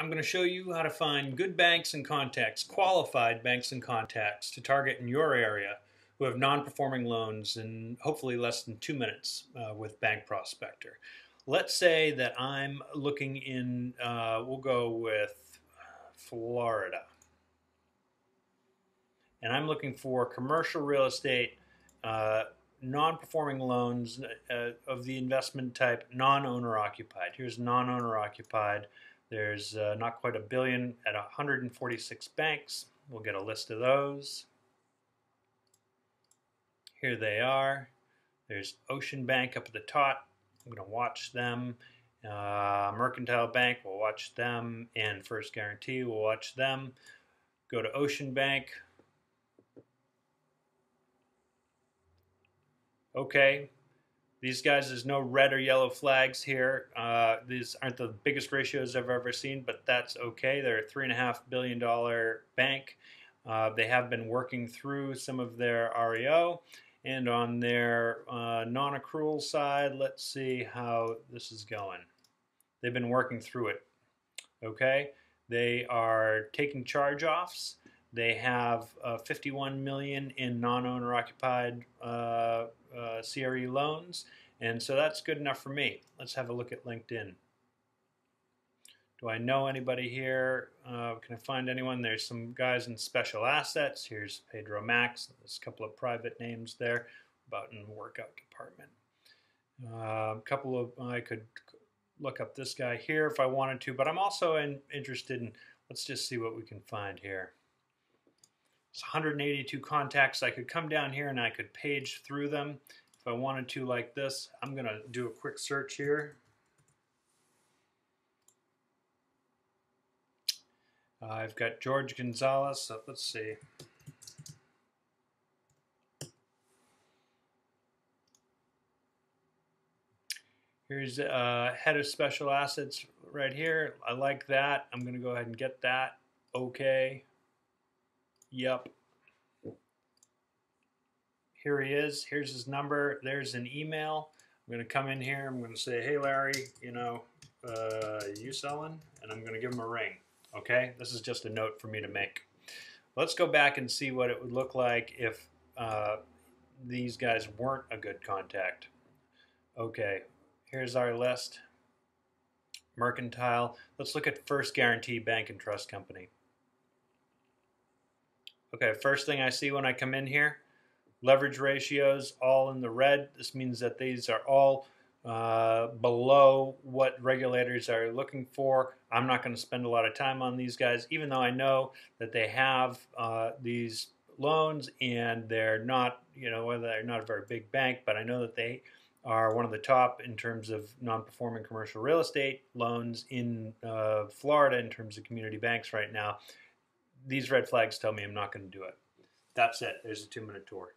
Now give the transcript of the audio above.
I'm going to show you how to find good banks and contacts, qualified banks and contacts to target in your area who have non-performing loans in hopefully less than two minutes uh, with Bank Prospector. Let's say that I'm looking in, uh, we'll go with Florida. And I'm looking for commercial real estate, uh, non-performing loans uh, of the investment type non-owner occupied. Here's non-owner occupied. There's uh, not quite a billion at 146 banks. We'll get a list of those. Here they are. There's Ocean Bank up at the top. I'm going to watch them. Uh, Mercantile Bank, we'll watch them. And First Guarantee, we'll watch them. Go to Ocean Bank. Okay, these guys, there's no red or yellow flags here. Uh, these aren't the biggest ratios I've ever seen, but that's okay. They're a $3.5 billion bank. Uh, they have been working through some of their REO. And on their uh, non-accrual side, let's see how this is going. They've been working through it. Okay, they are taking charge-offs. They have uh, 51 million in non-owner occupied uh, uh, CRE loans, and so that's good enough for me. Let's have a look at LinkedIn. Do I know anybody here? Uh, can I find anyone? There's some guys in special assets. Here's Pedro Max. There's a couple of private names there about in workout department. Uh, a couple of, I could look up this guy here if I wanted to, but I'm also in, interested in, let's just see what we can find here. It's 182 contacts. I could come down here and I could page through them if I wanted to like this. I'm going to do a quick search here. Uh, I've got George Gonzalez. So let's see. Here's uh, head of special assets right here. I like that. I'm going to go ahead and get that. Okay. Yep. Here he is. Here's his number. There's an email. I'm going to come in here. I'm going to say, hey, Larry, you know, uh, you selling? And I'm going to give him a ring. Okay? This is just a note for me to make. Let's go back and see what it would look like if uh, these guys weren't a good contact. Okay, here's our list. Mercantile. Let's look at First Guarantee Bank and Trust Company. Okay, first thing I see when I come in here, leverage ratios all in the red. This means that these are all uh, below what regulators are looking for. I'm not going to spend a lot of time on these guys, even though I know that they have uh, these loans and they're not, you know, whether they're not a very big bank, but I know that they are one of the top in terms of non-performing commercial real estate loans in uh, Florida in terms of community banks right now these red flags tell me I'm not going to do it. That's it. There's a two minute tour.